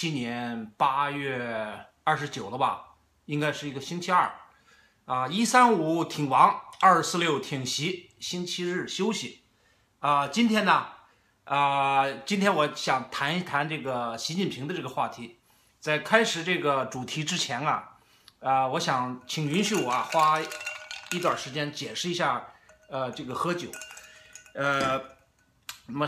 七年八月二十九了吧？应该是一个星期二，啊，一三五挺王，二四六挺席，星期日休息。啊，今天呢，啊，今天我想谈一谈这个习近平的这个话题。在开始这个主题之前啊，啊，我想请允许我啊花一段时间解释一下，呃，这个喝酒，呃，那么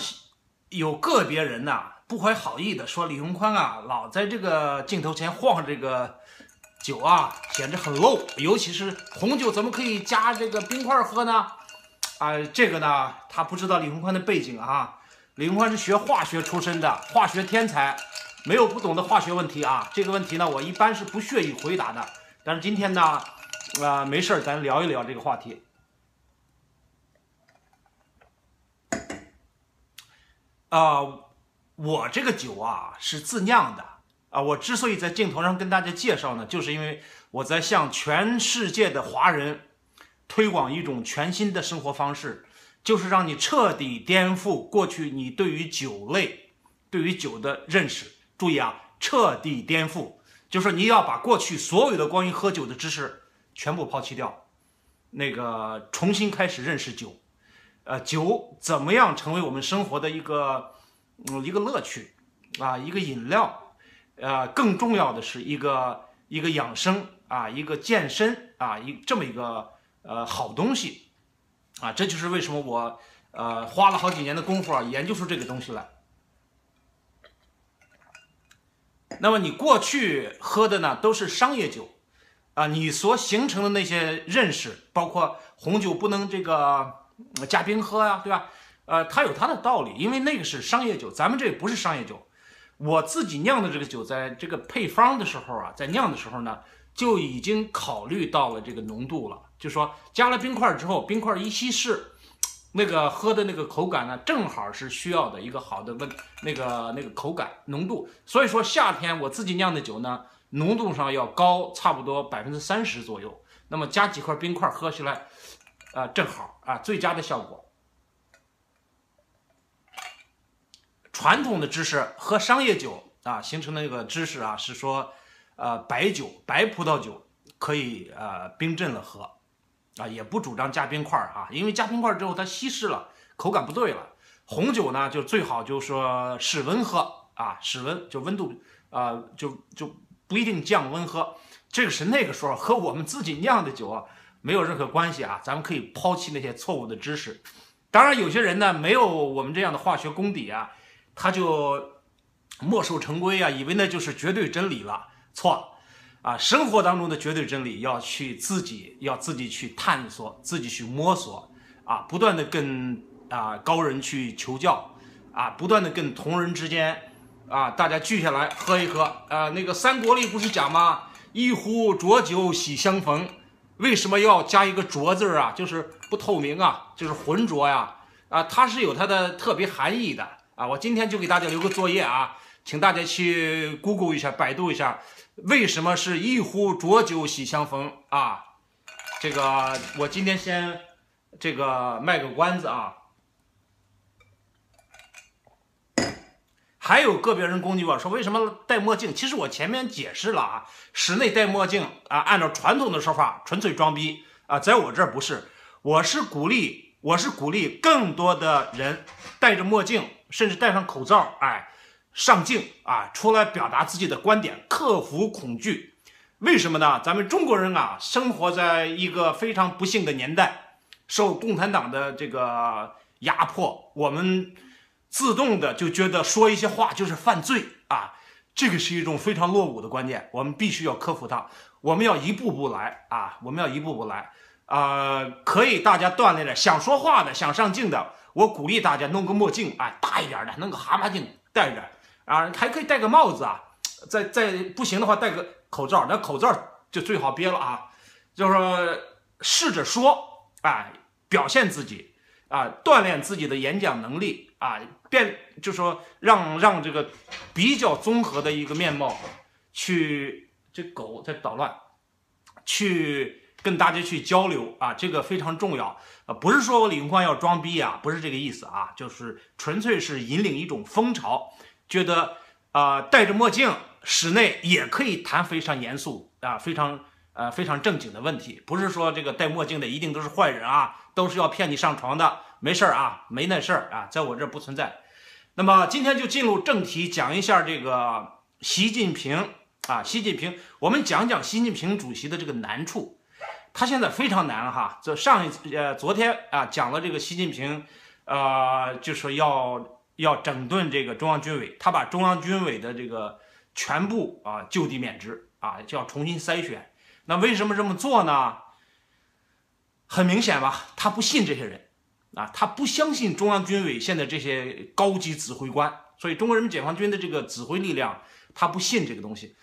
有个别人呢不怀好意的说李宏宽啊老在这个镜头前晃这个酒啊，显得很 low，尤其是红酒怎么可以加这个冰块喝呢？啊，这个呢他不知道李宏宽的背景啊，李宏宽是学化学出身的，化学天才。没有不懂的化学问题啊，这个问题呢，我一般是不屑于回答的。但是今天呢，啊，没事儿，咱聊一聊这个话题。啊，我这个酒啊是自酿的啊。我之所以在镜头上跟大家介绍呢，就是因为我在向全世界的华人推广一种全新的生活方式，就是让你彻底颠覆过去你对于酒类、对于酒的认识。注意啊，彻底颠覆，就是你要把过去所有的关于喝酒的知识全部抛弃掉，那个重新开始认识酒，呃，酒怎么样成为我们生活的一个嗯一个乐趣啊，一个饮料，呃，更重要的是一个一个养生啊，一个健身啊，一这么一个呃好东西啊，这就是为什么我呃花了好几年的功夫啊研究出这个东西来。那么你过去喝的呢都是商业酒，啊，你所形成的那些认识，包括红酒不能这个加冰喝呀，对吧？呃，它有它的道理，因为那个是商业酒，咱们这不是商业酒。我自己酿的这个酒，在这个配方的时候啊，在酿的时候呢，就已经考虑到了这个浓度了，就说加了冰块之后，冰块一稀释。那个喝的那个口感呢，正好是需要的一个好的温那个那个口感浓度，所以说夏天我自己酿的酒呢，浓度上要高，差不多百分之三十左右。那么加几块冰块喝起来，啊，正好啊，最佳的效果。传统的知识喝商业酒啊形成的一个知识啊，是说，呃，白酒白葡萄酒可以呃冰镇了喝。啊，也不主张加冰块儿啊，因为加冰块之后它稀释了，口感不对了。红酒呢，就最好就说室温喝啊，室温就温度啊，就就不一定降温喝。这个是那个时候和我们自己酿的酒啊没有任何关系啊，咱们可以抛弃那些错误的知识。当然，有些人呢没有我们这样的化学功底啊，他就墨守成规啊，以为那就是绝对真理了，错了。啊，生活当中的绝对真理要去自己要自己去探索，自己去摸索，啊，不断的跟啊高人去求教，啊，不断的跟同人之间，啊，大家聚下来喝一喝，啊，那个三国里不是讲吗？一壶浊酒喜相逢，为什么要加一个浊字啊？就是不透明啊，就是浑浊呀，啊，它是有它的特别含义的。啊。我今天就给大家留个作业啊，请大家去 Google 一下，百度一下。为什么是一壶浊酒喜相逢啊？这个我今天先这个卖个关子啊。还有个别人攻击我说为什么戴墨镜？其实我前面解释了啊，室内戴墨镜啊，按照传统的说法纯粹装逼啊，在我这儿不是，我是鼓励，我是鼓励更多的人戴着墨镜，甚至戴上口罩，哎。上镜啊，出来表达自己的观点，克服恐惧。为什么呢？咱们中国人啊，生活在一个非常不幸的年代，受共产党的这个压迫，我们自动的就觉得说一些话就是犯罪啊。这个是一种非常落伍的观念，我们必须要克服它。我们要一步步来啊，我们要一步步来啊。可以，大家锻炼着，想说话的，想上镜的，我鼓励大家弄个墨镜，哎，大一点的，弄个蛤蟆镜戴着。啊，还可以戴个帽子啊，再再不行的话戴个口罩，那口罩就最好憋了啊。就是说试着说，哎，表现自己啊，锻炼自己的演讲能力啊，变就说让让这个比较综合的一个面貌去，这狗在捣乱，去跟大家去交流啊，这个非常重要不是说我李云宽要装逼啊，不是这个意思啊，就是纯粹是引领一种风潮。觉得啊戴着墨镜，室内也可以谈非常严肃啊非常呃非常正经的问题，不是说这个戴墨镜的一定都是坏人啊，都是要骗你上床的，没事儿啊，没那事儿啊，在我这儿不存在。那么今天就进入正题，讲一下这个习近平啊，习近平，我们讲讲习近平主席的这个难处。他现在非常难哈，这上一呃昨天啊讲了这个习近平，呃就是要要整顿这个中央军委，他把中央军委的这个全部啊就地免职啊，就要重新筛选。那为什么这么做呢？很明显吧，他不信这些人啊，他不相信中央军委现在这些高级指挥官，所以中国人民解放军的这个指挥力量，他不信这个东西，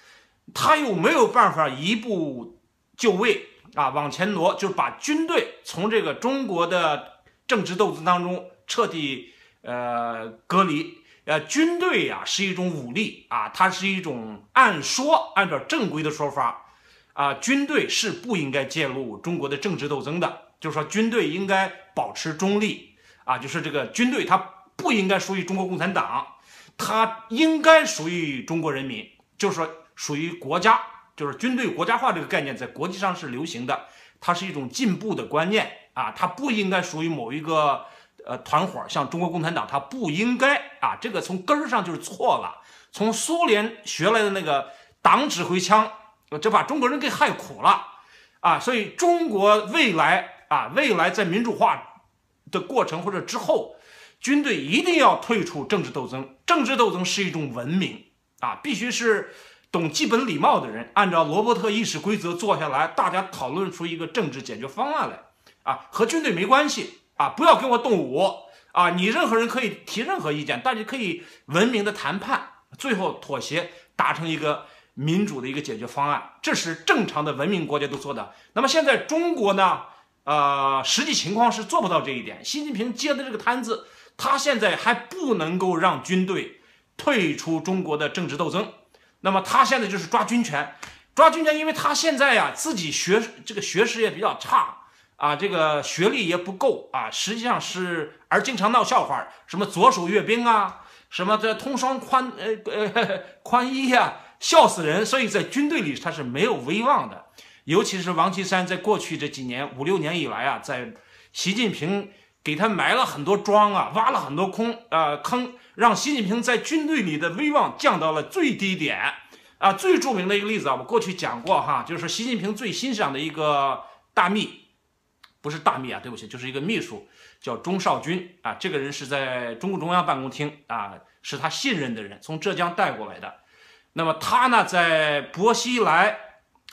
他又没有办法一步就位。啊，往前挪，就是把军队从这个中国的政治斗争当中彻底呃隔离。呃，军队呀是一种武力啊，它是一种按说按照正规的说法啊，军队是不应该介入中国的政治斗争的。就是说，军队应该保持中立啊，就是这个军队它不应该属于中国共产党，它应该属于中国人民，就是说属于国家。就是军队国家化这个概念在国际上是流行的，它是一种进步的观念啊，它不应该属于某一个呃团伙，像中国共产党，它不应该啊，这个从根儿上就是错了。从苏联学来的那个党指挥枪，就把中国人给害苦了啊。所以中国未来啊，未来在民主化的过程或者之后，军队一定要退出政治斗争，政治斗争是一种文明啊，必须是。懂基本礼貌的人，按照罗伯特议事规则坐下来，大家讨论出一个政治解决方案来啊，和军队没关系啊，不要跟我动武啊，你任何人可以提任何意见，大家可以文明的谈判，最后妥协达成一个民主的一个解决方案，这是正常的文明国家都做的。那么现在中国呢？呃，实际情况是做不到这一点。习近平接的这个摊子，他现在还不能够让军队退出中国的政治斗争。那么他现在就是抓军权，抓军权，因为他现在呀自己学这个学识也比较差啊，这个学历也不够啊，实际上是而经常闹笑话，什么左手阅兵啊，什么这通双宽呃呃 宽衣呀，笑死人。所以在军队里他是没有威望的，尤其是王岐山在过去这几年五六年以来啊，在习近平给他埋了很多桩啊，挖了很多空呃坑。让习近平在军队里的威望降到了最低点啊！最著名的一个例子啊，我过去讲过哈，就是习近平最欣赏的一个大秘，不是大秘啊，对不起，就是一个秘书，叫钟少军啊。这个人是在中共中央办公厅啊，是他信任的人，从浙江带过来的。那么他呢，在薄熙来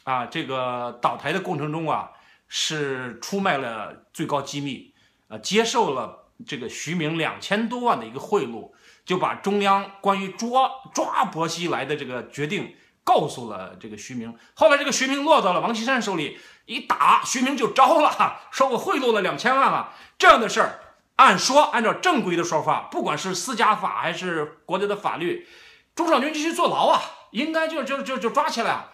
啊这个倒台的过程中啊，是出卖了最高机密啊，接受了这个徐明两千多万的一个贿赂。就把中央关于抓抓薄熙来的这个决定告诉了这个徐明，后来这个徐明落到了王岐山手里，一打徐明就招了，说我贿赂了两千万了，这样的事儿，按说按照正规的说法，不管是私家法还是国家的法律，钟少军继续坐牢啊，应该就就就就抓起来。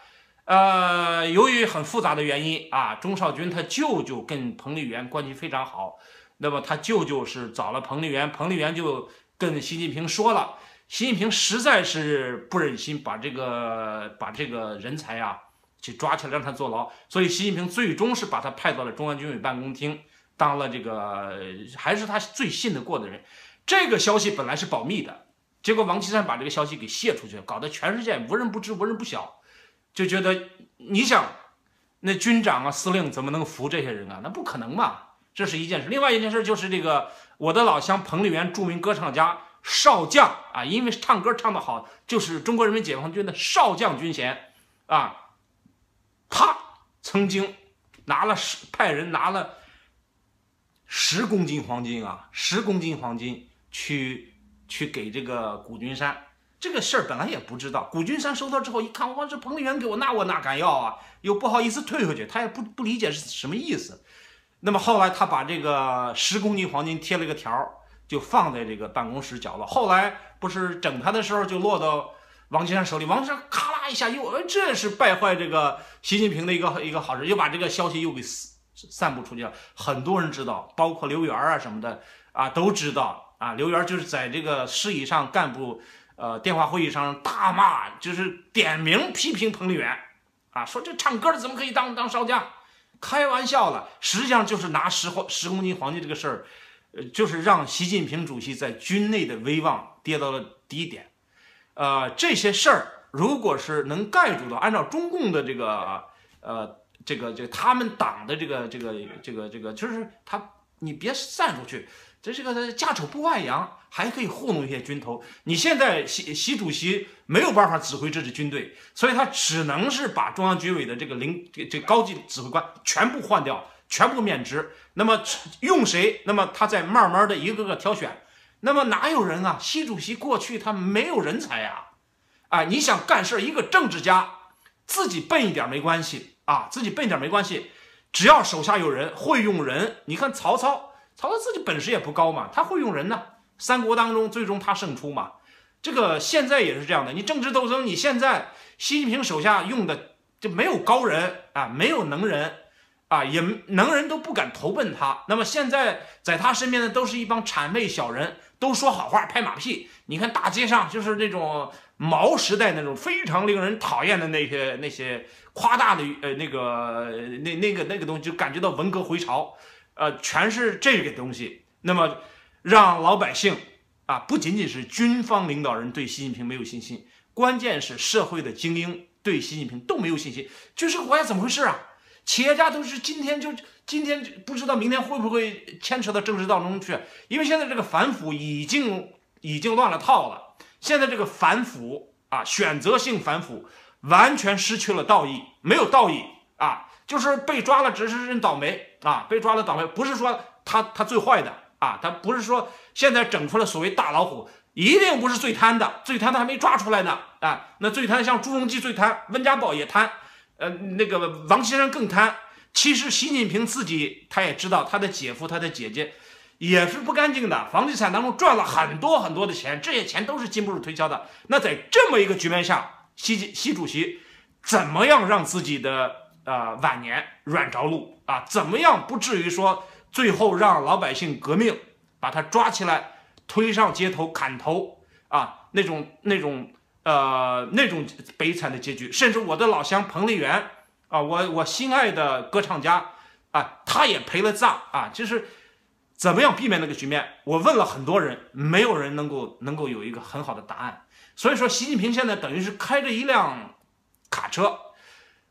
呃，由于很复杂的原因啊，钟少军他舅舅跟彭丽媛关系非常好，那么他舅舅是找了彭丽媛，彭丽媛就。跟习近平说了，习近平实在是不忍心把这个把这个人才啊去抓起来让他坐牢，所以习近平最终是把他派到了中央军委办公厅，当了这个还是他最信得过的人。这个消息本来是保密的，结果王岐山把这个消息给泄出去，搞得全世界无人不知无人不晓，就觉得你想那军长啊司令怎么能服这些人啊？那不可能嘛，这是一件事。另外一件事就是这个。我的老乡彭丽媛，著名歌唱家少将啊，因为唱歌唱得好，就是中国人民解放军的少将军衔啊。他曾经拿了十派人拿了十公斤黄金啊，十公斤黄金去去给这个谷君山。这个事儿本来也不知道，谷君山收到之后一看，哇，这彭丽媛给我，那我哪敢要啊？又不好意思退回去，他也不不理解是什么意思。那么后来，他把这个十公斤黄金贴了个条儿，就放在这个办公室角落。后来不是整他的时候，就落到王岐山手里。王岐山咔啦一下又，这是败坏这个习近平的一个一个好事，又把这个消息又给散散布出去了。很多人知道，包括刘源啊什么的啊都知道啊。刘源就是在这个市以上干部呃电话会议上大骂，就是点名批评彭丽媛，啊，说这唱歌的怎么可以当当少将？开玩笑了，实际上就是拿十黄十公斤黄金这个事儿，呃，就是让习近平主席在军内的威望跌到了低点。呃，这些事儿如果是能盖住的，按照中共的这个呃这个这个他们党的这个这个这个这个，就是他你别散出去。这是个家丑不外扬，还可以糊弄一些军头。你现在习习主席没有办法指挥这支军队，所以他只能是把中央军委的这个领这这高级指挥官全部换掉，全部免职。那么用谁？那么他再慢慢的一个个挑选。那么哪有人啊？习主席过去他没有人才呀，啊，你想干事一个政治家自己笨一点没关系啊，自己笨一点没关系，只要手下有人会用人。你看曹操。曹操自己本事也不高嘛，他会用人呢。三国当中最终他胜出嘛，这个现在也是这样的。你政治斗争，你现在习近平手下用的就没有高人啊，没有能人啊，也能人都不敢投奔他。那么现在在他身边的都是一帮谄媚小人，都说好话拍马屁。你看大街上就是那种毛时代那种非常令人讨厌的那些那些夸大的呃那个那那个那个东西，就感觉到文革回潮。呃，全是这个东西，那么让老百姓啊，不仅仅是军方领导人对习近平没有信心，关键是社会的精英对习近平都没有信心。就是国家怎么回事啊？企业家都是今天就今天不知道明天会不会牵扯到政治当中去，因为现在这个反腐已经已经乱了套了。现在这个反腐啊，选择性反腐完全失去了道义，没有道义啊。就是被抓了，只是认倒霉啊！被抓了倒霉，不是说他他最坏的啊，他不是说现在整出了所谓大老虎，一定不是最贪的，最贪的还没抓出来呢啊！那最贪像朱镕基最贪，温家宝也贪，呃，那个王岐山更贪。其实习近平自己他也知道，他的姐夫他的姐姐也是不干净的，房地产当中赚了很多很多的钱，这些钱都是经不住推敲的。那在这么一个局面下，习习主席怎么样让自己的？啊，晚年软着陆啊，怎么样不至于说最后让老百姓革命，把他抓起来推上街头砍头啊？那种那种呃那种悲惨的结局，甚至我的老乡彭丽媛啊，我我心爱的歌唱家啊，他也陪了葬啊。就是怎么样避免那个局面？我问了很多人，没有人能够能够有一个很好的答案。所以说，习近平现在等于是开着一辆卡车。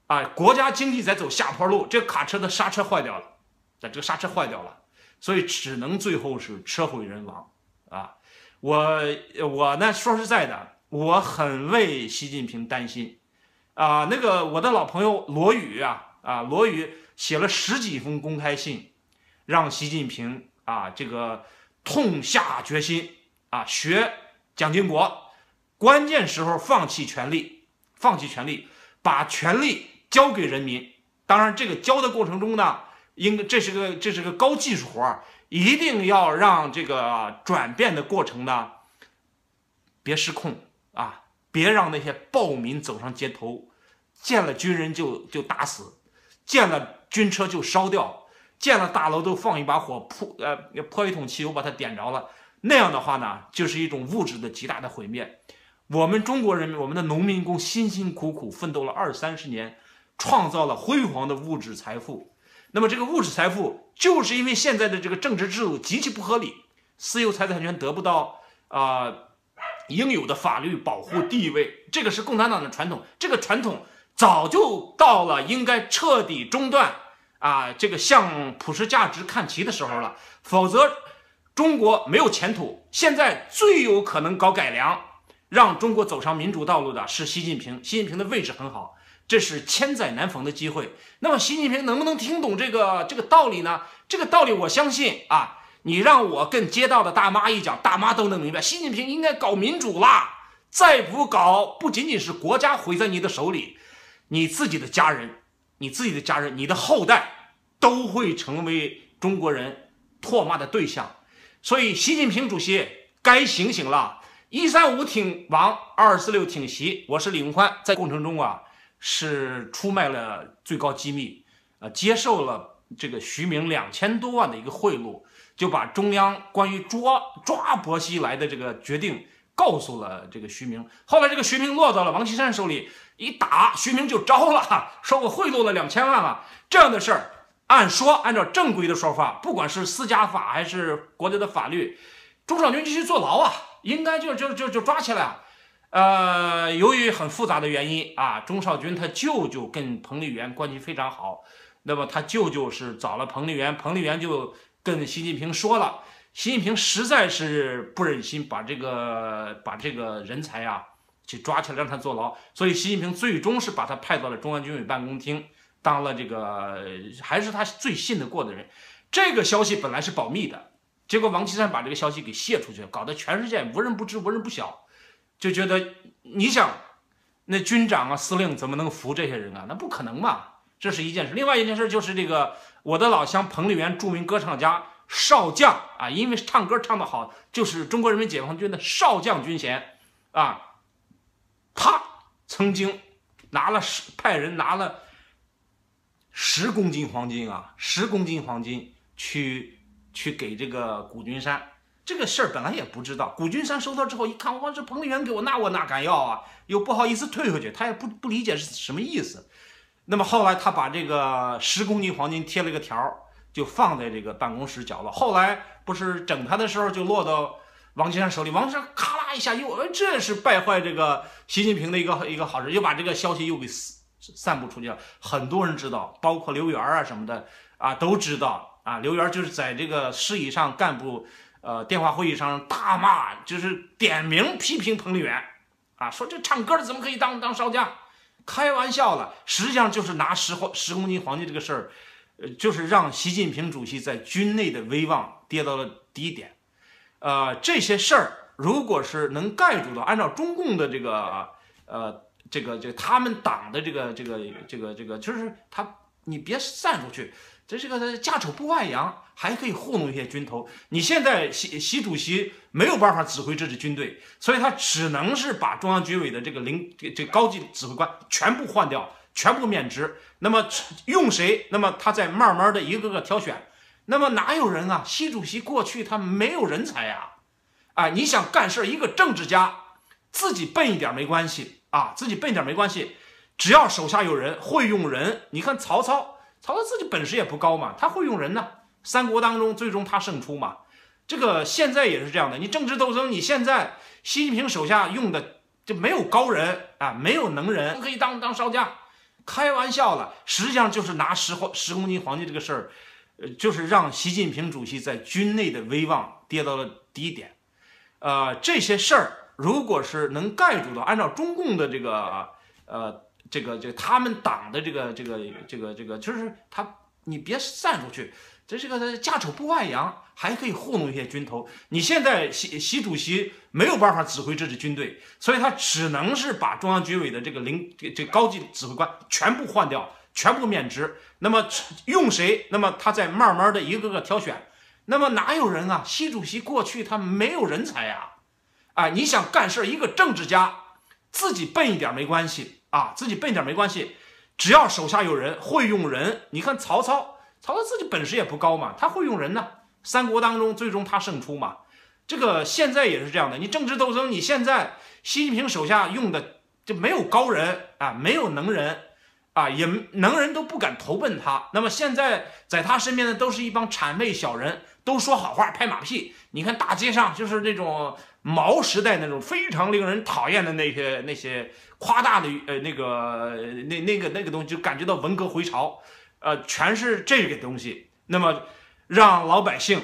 啊，国家经济在走下坡路，这卡车的刹车坏掉了，但这个刹车坏掉了，所以只能最后是车毁人亡啊！我我呢，说实在的，我很为习近平担心啊。那个我的老朋友罗宇啊啊，罗宇写了十几封公开信，让习近平啊这个痛下决心啊，学蒋经国，关键时候放弃权力，放弃权力，把权力。交给人民，当然这个交的过程中呢，应该这是个这是个高技术活儿，一定要让这个转变的过程呢，别失控啊，别让那些暴民走上街头，见了军人就就打死，见了军车就烧掉，见了大楼都放一把火泼呃泼一桶汽油把它点着了，那样的话呢，就是一种物质的极大的毁灭。我们中国人民，我们的农民工辛辛苦苦奋斗了二三十年。创造了辉煌的物质财富，那么这个物质财富就是因为现在的这个政治制度极其不合理，私有财产权得不到啊应有的法律保护地位，这个是共产党的传统，这个传统早就到了应该彻底中断啊这个向普世价值看齐的时候了，否则中国没有前途。现在最有可能搞改良，让中国走上民主道路的是习近平，习近平的位置很好。这是千载难逢的机会。那么，习近平能不能听懂这个这个道理呢？这个道理，我相信啊，你让我跟街道的大妈一讲，大妈都能明白。习近平应该搞民主啦，再不搞，不仅仅是国家毁在你的手里，你自己的家人、你自己的家人、你的后代都会成为中国人唾骂的对象。所以，习近平主席该醒醒了。一三五挺王，二四六挺习。我是李永欢，在过程中啊。是出卖了最高机密，呃，接受了这个徐明两千多万的一个贿赂，就把中央关于抓抓薄熙来的这个决定告诉了这个徐明。后来这个徐明落到了王岐山手里，一打徐明就招了，说我贿赂了两千万啊，这样的事儿。按说，按照正规的说法，不管是私家法还是国家的法律，朱少军就去坐牢啊，应该就就就就抓起来。呃，由于很复杂的原因啊，钟少军他舅舅跟彭丽媛关系非常好，那么他舅舅是找了彭丽媛，彭丽媛就跟习近平说了，习近平实在是不忍心把这个把这个人才啊去抓起来让他坐牢，所以习近平最终是把他派到了中央军委办公厅。当了这个还是他最信得过的人，这个消息本来是保密的，结果王岐山把这个消息给泄出去，搞得全世界无人不知无人不晓，就觉得你想那军长啊司令怎么能服这些人啊？那不可能嘛，这是一件事。另外一件事就是这个我的老乡彭丽媛，著名歌唱家少将啊，因为唱歌唱得好，就是中国人民解放军的少将军衔啊，他，曾经拿了十派人拿了。十公斤黄金啊，十公斤黄金去去给这个谷君山，这个事儿本来也不知道。谷君山收到之后一看，哇，这彭丽媛给我，那我哪敢要啊？又不好意思退回去，他也不不理解是什么意思。那么后来他把这个十公斤黄金贴了个条儿，就放在这个办公室角落。后来不是整他的时候，就落到王金山手里。王金山咔啦一下又，这是败坏这个习近平的一个一个好事，又把这个消息又给散。散布出去了，很多人知道，包括刘源啊什么的啊都知道啊。刘源就是在这个市以上干部呃电话会议上大骂，就是点名批评彭丽媛啊，说这唱歌的怎么可以当当少将？开玩笑了，实际上就是拿十黄十公斤黄金这个事儿，呃，就是让习近平主席在军内的威望跌到了低点。呃，这些事儿如果是能盖住的，按照中共的这个呃。这个这个他们党的这个这个这个这个，就是他，你别散出去，这这个家丑不外扬，还可以糊弄一些军头。你现在习习主席没有办法指挥这支军队，所以他只能是把中央军委的这个领这高级指挥官全部换掉，全部免职。那么用谁？那么他再慢慢的一个个挑选。那么哪有人啊？习主席过去他没有人才呀，啊，你想干事，一个政治家自己笨一点没关系。啊，自己笨点没关系，只要手下有人会用人。你看曹操，曹操自己本事也不高嘛，他会用人呢。三国当中最终他胜出嘛。这个现在也是这样的，你政治斗争，你现在习近平手下用的就没有高人啊，没有能人可以当当少将，开玩笑了。实际上就是拿十黄十公斤黄金这个事儿，呃，就是让习近平主席在军内的威望跌到了低点。呃，这些事儿。如果是能盖住的，按照中共的这个呃这个这个他们党的这个这个这个这个，就是他你别散出去，这这个家丑不外扬，还可以糊弄一些军头。你现在习习主席没有办法指挥这支军队，所以他只能是把中央军委的这个领这高级指挥官全部换掉，全部免职。那么用谁？那么他再慢慢的一个个挑选。那么哪有人啊？习主席过去他没有人才呀。啊，你想干事，一个政治家自己笨一点没关系啊，自己笨点没关系，只要手下有人会用人。你看曹操，曹操自己本事也不高嘛，他会用人呢。三国当中最终他胜出嘛。这个现在也是这样的，你政治斗争，你现在习近平手下用的就没有高人啊，没有能人啊，也能人都不敢投奔他。那么现在在他身边的都是一帮谄媚小人，都说好话拍马屁。你看大街上就是那种。毛时代那种非常令人讨厌的那些那些夸大的呃那个那那个那个东西，就感觉到文革回潮，呃，全是这个东西。那么让老百姓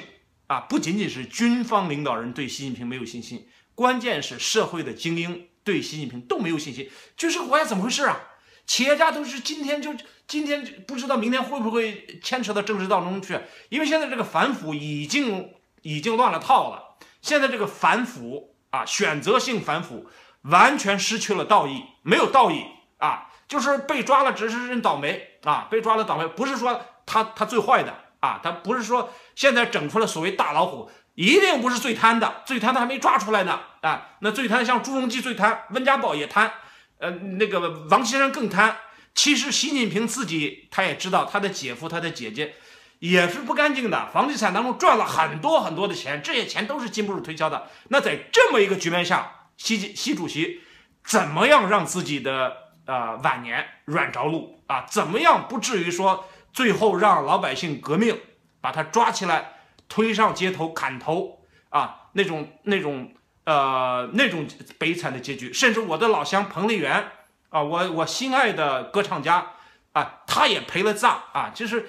啊，不仅仅是军方领导人对习近平没有信心，关键是社会的精英对习近平都没有信心。就是国家怎么回事啊？企业家都是今天就今天不知道明天会不会牵扯到政治当中去，因为现在这个反腐已经已经乱了套了。现在这个反腐啊，选择性反腐，完全失去了道义，没有道义啊，就是被抓了，只是认倒霉啊，被抓了倒霉，不是说他他最坏的啊，他不是说现在整出了所谓大老虎，一定不是最贪的，最贪的还没抓出来呢啊，那最贪像朱镕基最贪，温家宝也贪，呃，那个王岐山更贪，其实习近平自己他也知道，他的姐夫他的姐姐。也是不干净的，房地产当中赚了很多很多的钱，这些钱都是经不住推销的。那在这么一个局面下，习习主席怎么样让自己的呃晚年软着陆啊？怎么样不至于说最后让老百姓革命，把他抓起来推上街头砍头啊？那种那种呃那种悲惨的结局，甚至我的老乡彭丽媛啊，我我心爱的歌唱家啊，他也陪了葬啊，就是。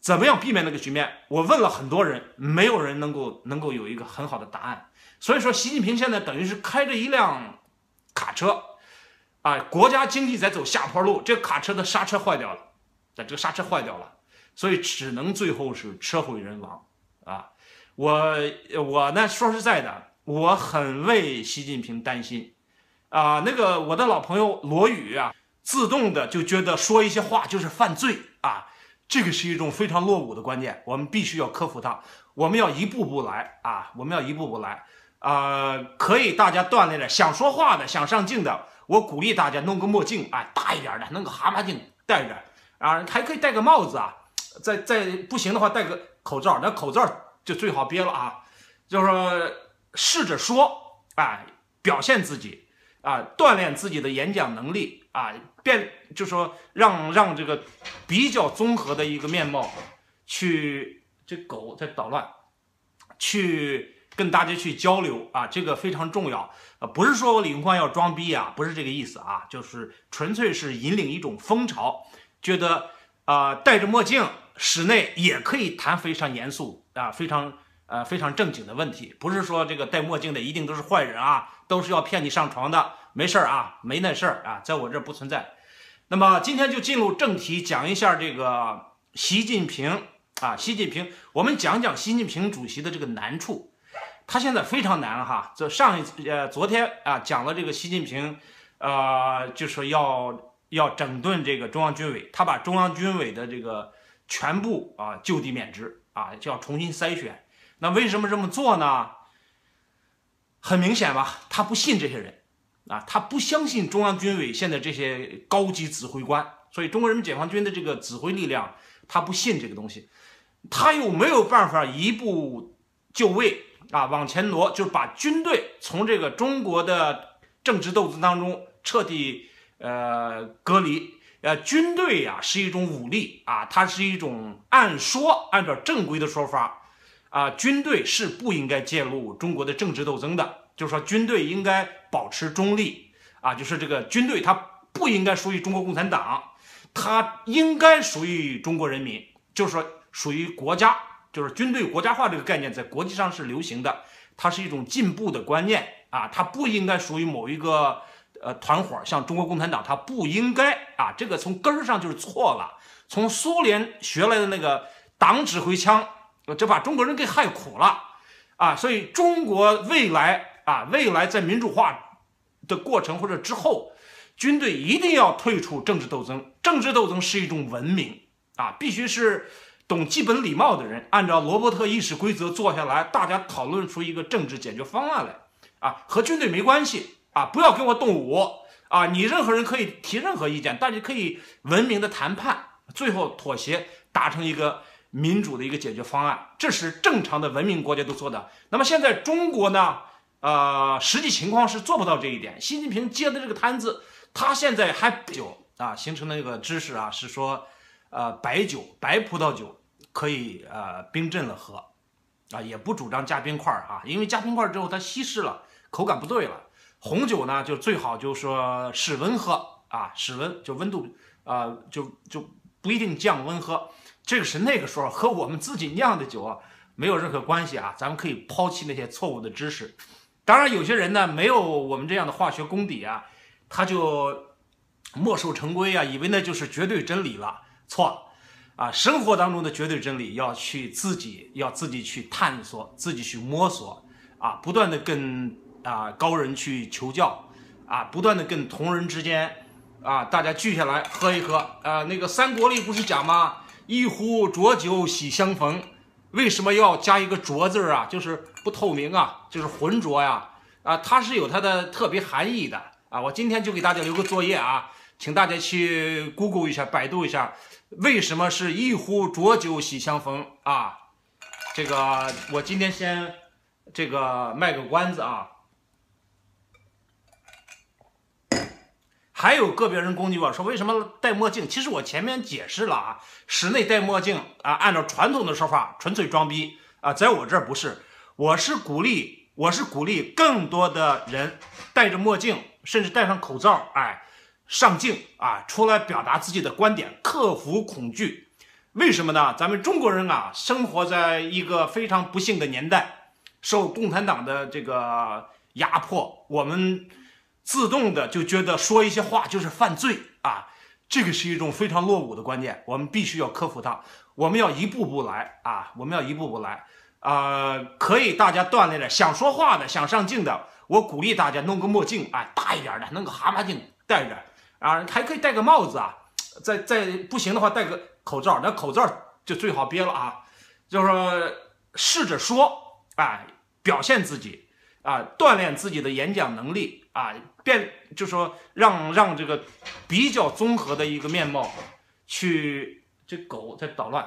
怎么样避免那个局面？我问了很多人，没有人能够能够有一个很好的答案。所以说，习近平现在等于是开着一辆卡车，啊，国家经济在走下坡路，这个卡车的刹车坏掉了，这个刹车坏掉了，所以只能最后是车毁人亡啊！我我呢，说实在的，我很为习近平担心啊。那个我的老朋友罗宇啊，自动的就觉得说一些话就是犯罪啊。这个是一种非常落伍的观念，我们必须要克服它。我们要一步步来啊，我们要一步步来啊。可以，大家锻炼的，想说话的，想上镜的，我鼓励大家弄个墨镜，哎，大一点的，弄个蛤蟆镜戴着啊，还可以戴个帽子啊。再再不行的话，戴个口罩，那口罩就最好憋了啊。就是说，试着说，哎，表现自己啊，锻炼自己的演讲能力啊。变就说让让这个比较综合的一个面貌，去这狗在捣乱，去跟大家去交流啊，这个非常重要啊，不是说我李焕要装逼啊，不是这个意思啊，就是纯粹是引领一种风潮，觉得啊戴着墨镜室内也可以谈非常严肃啊非常呃非常正经的问题，不是说这个戴墨镜的一定都是坏人啊，都是要骗你上床的。没事儿啊，没那事儿啊，在我这不存在。那么今天就进入正题，讲一下这个习近平啊，习近平，我们讲讲习近平主席的这个难处。他现在非常难哈。这上一呃，昨天啊，讲了这个习近平，呃，就说要要整顿这个中央军委，他把中央军委的这个全部啊就地免职啊，就要重新筛选。那为什么这么做呢？很明显吧，他不信这些人。啊，他不相信中央军委现在这些高级指挥官，所以中国人民解放军的这个指挥力量，他不信这个东西，他又没有办法一步就位啊，往前挪，就是把军队从这个中国的政治斗争当中彻底呃隔离。呃，军队呀是一种武力啊，它是一种按说按照正规的说法啊，军队是不应该介入中国的政治斗争的。就是说，军队应该保持中立啊，就是这个军队它不应该属于中国共产党，它应该属于中国人民，就是说属于国家，就是军队国家化这个概念在国际上是流行的，它是一种进步的观念啊，它不应该属于某一个呃团伙，像中国共产党，它不应该啊，这个从根儿上就是错了，从苏联学来的那个党指挥枪，就把中国人给害苦了啊，所以中国未来。啊，未来在民主化的过程或者之后，军队一定要退出政治斗争。政治斗争是一种文明啊，必须是懂基本礼貌的人，按照罗伯特议事规则坐下来，大家讨论出一个政治解决方案来啊，和军队没关系啊，不要跟我动武啊，你任何人可以提任何意见，大家可以文明的谈判，最后妥协达成一个民主的一个解决方案，这是正常的文明国家都做的。那么现在中国呢？呃，实际情况是做不到这一点。习近平接的这个摊子，他现在还有啊，形成那个知识啊，是说，呃，白酒、白葡萄酒可以呃冰镇了喝，啊，也不主张加冰块儿啊，因为加冰块之后它稀释了，口感不对了。红酒呢，就最好就说室温喝啊，室温就温度啊，就就不一定降温喝。这个是那个时候和我们自己酿的酒啊没有任何关系啊，咱们可以抛弃那些错误的知识。当然，有些人呢没有我们这样的化学功底啊，他就墨守成规啊，以为那就是绝对真理了。错了啊！生活当中的绝对真理要去自己要自己去探索，自己去摸索啊，不断的跟啊高人去求教啊，不断的跟同人之间啊，大家聚下来喝一喝啊。那个三国里不是讲吗？一壶浊酒喜相逢。为什么要加一个浊字啊？就是不透明啊，就是浑浊呀，啊，它是有它的特别含义的啊。我今天就给大家留个作业啊，请大家去 Google 一下，百度一下，为什么是一壶浊酒喜相逢啊？这个我今天先这个卖个关子啊。还有个别人攻击我说为什么戴墨镜？其实我前面解释了啊，室内戴墨镜啊，按照传统的说法纯粹装逼啊，在我这儿不是，我是鼓励，我是鼓励更多的人戴着墨镜，甚至戴上口罩，哎，上镜啊，出来表达自己的观点，克服恐惧。为什么呢？咱们中国人啊，生活在一个非常不幸的年代，受共产党的这个压迫，我们。自动的就觉得说一些话就是犯罪啊，这个是一种非常落伍的观念，我们必须要克服它。我们要一步步来啊，我们要一步步来啊。可以大家锻炼着，想说话的，想上镜的，我鼓励大家弄个墨镜啊，大一点的，弄个蛤蟆镜戴着啊，还可以戴个帽子啊。再再不行的话，戴个口罩，那口罩就最好憋了啊。就是说，试着说，哎，表现自己啊，锻炼自己的演讲能力。啊，变就说让让这个比较综合的一个面貌，去这狗在捣乱，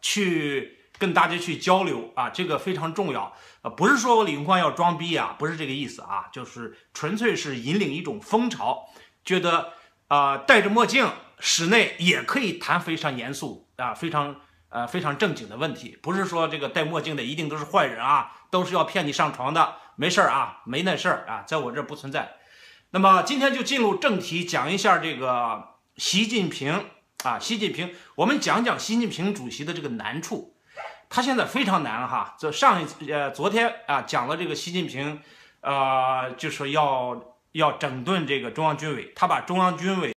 去跟大家去交流啊，这个非常重要啊，不是说我李云宽要装逼啊，不是这个意思啊，就是纯粹是引领一种风潮，觉得啊戴着墨镜室内也可以谈非常严肃啊，非常呃非常正经的问题，不是说这个戴墨镜的一定都是坏人啊，都是要骗你上床的。没事儿啊，没那事儿啊，在我这不存在。那么今天就进入正题，讲一下这个习近平啊，习近平，我们讲讲习近平主席的这个难处。他现在非常难哈。这上一呃昨天啊讲了这个习近平，呃就是要要整顿这个中央军委，他把中央军委。